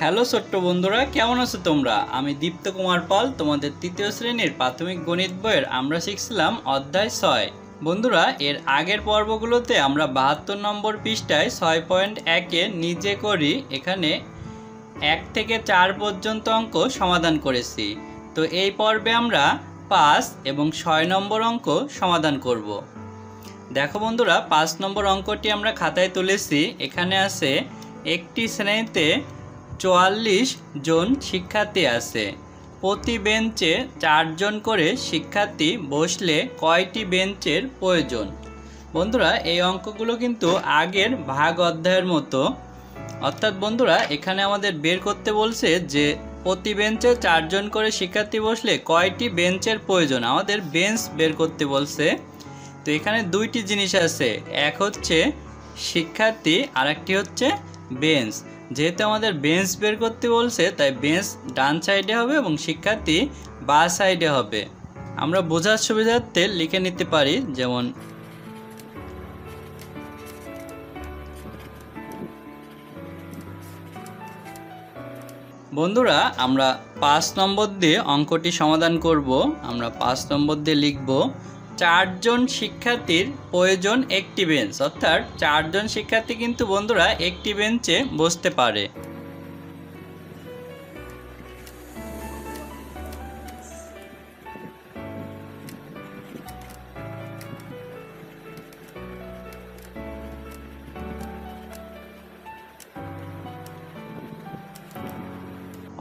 Hello ছোট্ট বন্ধুরা, কেমন আছো তোমরা? আমি দীপ্ত কুমার পাল, তোমাদের তৃতীয় শ্রেণির প্রাথমিক গণিত বইয়ের আমরা শিখছিলাম অধ্যায় ছয়। বন্ধুরা, এর আগের পর্বগুলোতে আমরা বাহাত্তর নম্বর পৃষ্ঠায় ছয় পয়েন্ট একে নিজে করি, এখানে এক থেকে চার পর্যন্ত অঙ্ক সমাধান করেছি। তো এই পর্বে আমরা পাঁচ এবং ছয় নম্বর অঙ্ক সমাধান করব। দেখো বন্ধুরা, পাঁচ নম্বর অঙ্কটি আমরা খাতায় তুলেছি, এখানে আছে একটি শ্রেণীতে চুয়াল্লিশ জন শিক্ষার্থী আছে। প্রতি বেঞ্চে চারজন করে শিক্ষার্থী বসলে কয়টি বেঞ্চের প্রয়োজন? বন্ধুরা, এই অঙ্কগুলো কিন্তু আগের ভাগ অধ্যায়ের মতো। অর্থাৎ বন্ধুরা, এখানে আমাদের বের করতে বলছে যে প্রতি বেঞ্চে চারজন করে শিক্ষার্থী বসলে কয়টি বেঞ্চের প্রয়োজন? আমাদের বেঞ্চ বের করতে বলছে। তো এখানে দুইটি জিনিস আছে। এক হচ্ছে শিক্ষার্থী আর একটি হচ্ছে বেঞ্চ। যেহেতু আমাদের বেঞ্চ বের করতে বলছে, তাই বেঞ্চ ডান সাইডে হবে এবং শিক্ষার্থী বা সাইডে হবে। আমরা বোঝার সুবিধার্থে লিখে নিতে পারি, যেমন বন্ধুরা, আমরা পাঁচ নম্বর দিয়ে অঙ্কটি সমাধান করব। আমরা পাঁচ নম্বর দিয়ে লিখব চারজন শিক্ষার্থীর প্রয়োজন একটি বেঞ্চ। অর্থাৎ চারজন শিক্ষার্থী কিন্তু বন্ধুরা একটি বেঞ্চে বসতে পারে।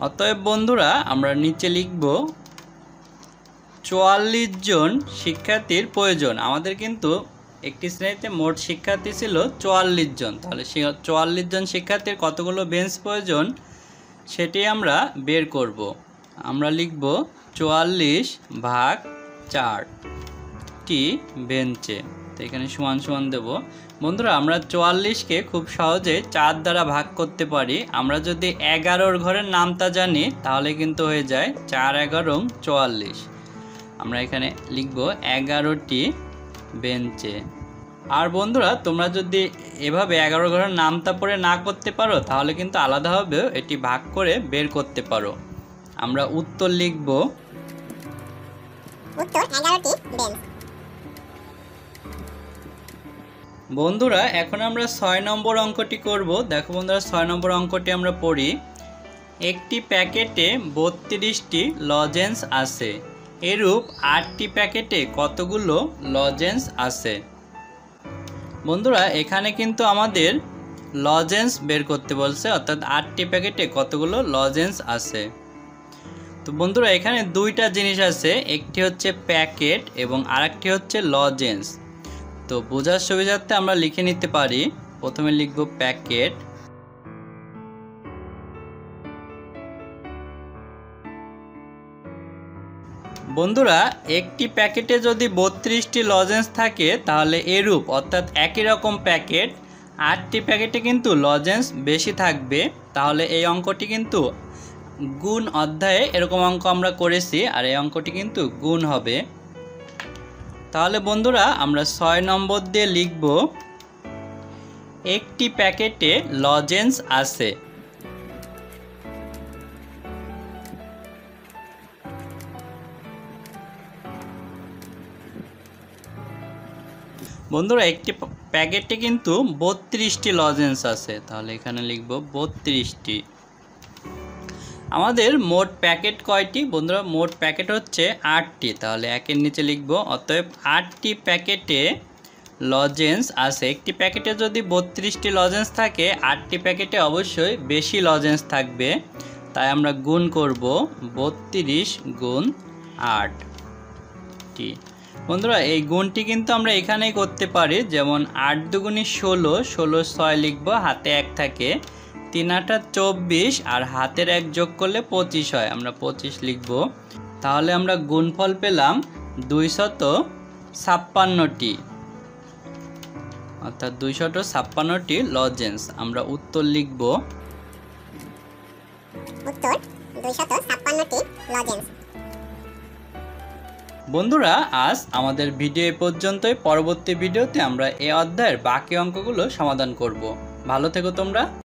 অতএব বন্ধুরা, আমরা নিচে লিখব চুয়াল্লিশ জন শিক্ষার্থীর প্রয়োজন। আমাদের কিন্তু একটি শ্রেণীতে মোট শিক্ষার্থী ছিল চুয়াল্লিশ জন। তাহলে চুয়াল্লিশ জন শিক্ষার্থীর কতগুলো বেঞ্চ প্রয়োজন, সেটি আমরা বের করব। আমরা লিখব চুয়াল্লিশ ভাগ চারটি বেঞ্চে তো এখানে সমান সমান দেব। বন্ধুরা, আমরা চুয়াল্লিশকে খুব সহজে চার দ্বারা ভাগ করতে পারি। আমরা যদি এগারোর ঘরের নামটা জানি, তাহলে কিন্তু হয়ে যায় চার এগারো চুয়াল্লিশ। আমরা এখানে লিখব এগারোটি বেঞ্চে। আর বন্ধুরা তোমরা যদি এভাবে এগারো ঘরের নামটা পড়ে না করতে পারো তাহলে কিন্তু আলাদাভাবেও এটি ভাগ করে বের করতে পারো। আমরা উত্তর লিখব বন্ধুরা এখন আমরা ছয় নম্বর অঙ্কটি করব। দেখো বন্ধুরা ছয় নম্বর অঙ্কটি আমরা পড়ি। একটি প্যাকেটে বত্রিশটি লজেন্স আছে। এরূপ আটটি প্যাকেটে কতগুলো লজেন্স আছে? বন্ধুরা, এখানে কিন্তু আমাদের লজেন্স বের করতে বলছে, অর্থাৎ আটটি প্যাকেটে কতগুলো লজেন্স আছে। তো বন্ধুরা, এখানে দুইটা জিনিস আছে, একটি হচ্ছে প্যাকেট এবং আরেকটি হচ্ছে লজেন্স। তো বোঝার সুবিধার্থে আমরা লিখে নিতে পারি, প্রথমে লিখব প্যাকেট। বন্ধুরা, একটি প্যাকেটে যদি বত্রিশটি লজেন্স থাকে, তাহলে এরূপ, অর্থাৎ একই রকম প্যাকেট। আটটি প্যাকেটে কিন্তু লজেন্স বেশি থাকবে, তাহলে এই অঙ্কটি কিন্তু গুণ অধ্যায়ে এরকম অঙ্ক আমরা করেছি, আর এই অঙ্কটি কিন্তু গুণ হবে। তাহলে বন্ধুরা, আমরা ছয় নম্বর দিয়ে লিখব, একটি প্যাকেটে লজেন্স আছে। বন্ধুরা, একটি প্যাকেটে কিন্তু বত্রিশটি লজেন্স আছে। তাহলে এখানে লিখব বত্রিশটি। আমাদের মোট প্যাকেট কয়টি? বন্ধুরা, মোট প্যাকেট হচ্ছে আটটি। তাহলে একের নিচে লিখব, অতএব আটটি প্যাকেটে লজেন্স আছে। একটি প্যাকেটে যদি বত্রিশটি লজেন্স থাকে, আটটি প্যাকেটে অবশ্যই বেশি লজেন্স থাকবে। তাই আমরা গুণ করব, বত্রিশ গুণ আটটি বন্ধুরা, এই গুণটি কিন্তু আমরা এখানেই করতে পারি। যেমন আট দুগুণি ষোলো ষোলো ছয় লিখব, হাতে এক থাকে। তিন আটা চব্বিশ আর হাতের এক যোগ করলে পঁচিশ হয়, আমরা পঁচিশ লিখব। তাহলে আমরা গুণফল পেলাম দুইশত ছাপ্পান্নটি। অর্থাৎ দুইশত ছাপ্পান্নটি লজেন্স, আমরা উত্তর লিখব। উত্তর দুইশত ছাপ্পান্নটি লজেন্স। বন্ধুরা, আজ আমাদের ভিডিও এ পর্যন্তই। পরবর্তী ভিডিওতে আমরা এ অধ্যায়ের বাকি অঙ্কগুলো সমাধান করব। ভালো থেকো তোমরা।